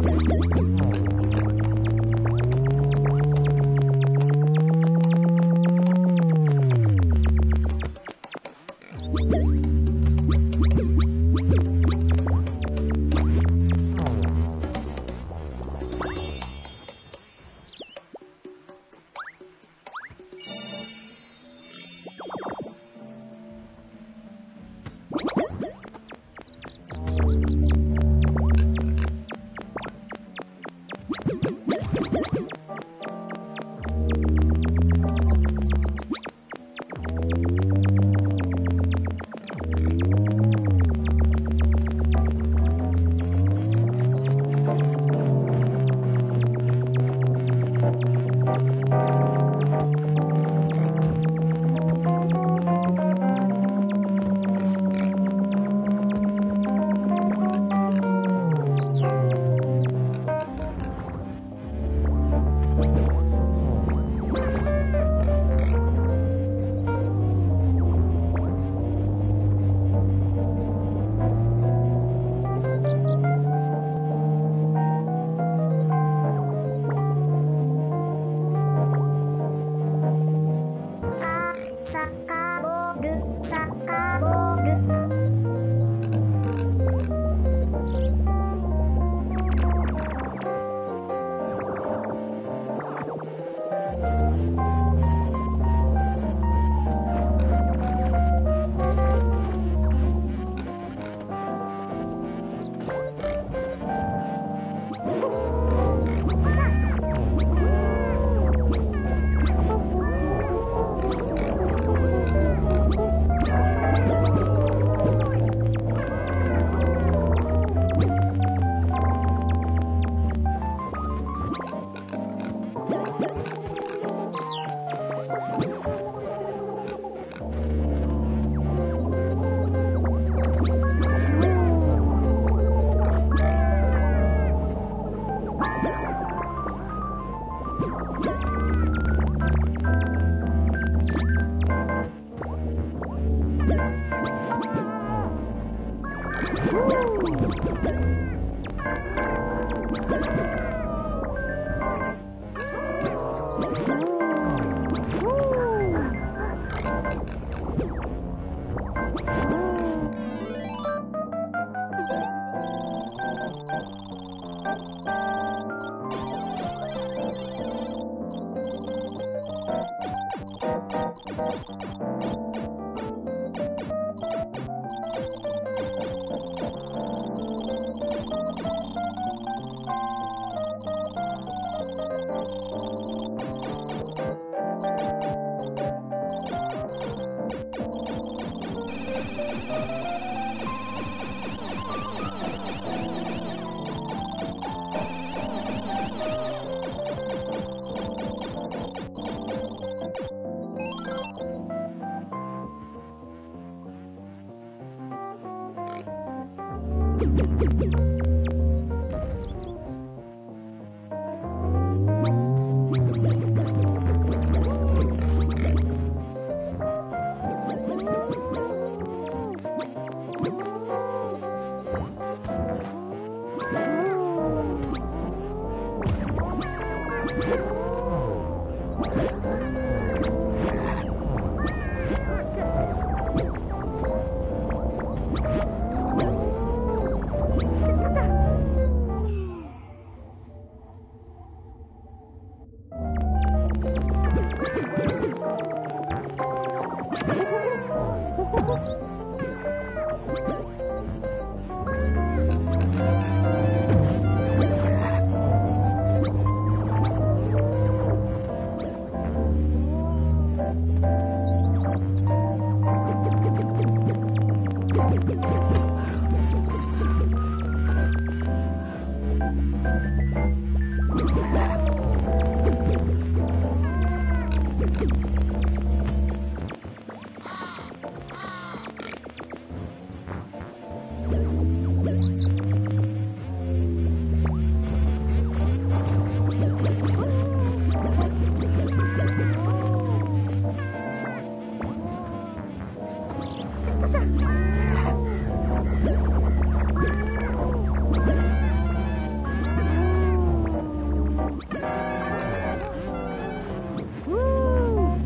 ああ。Woo! Woo!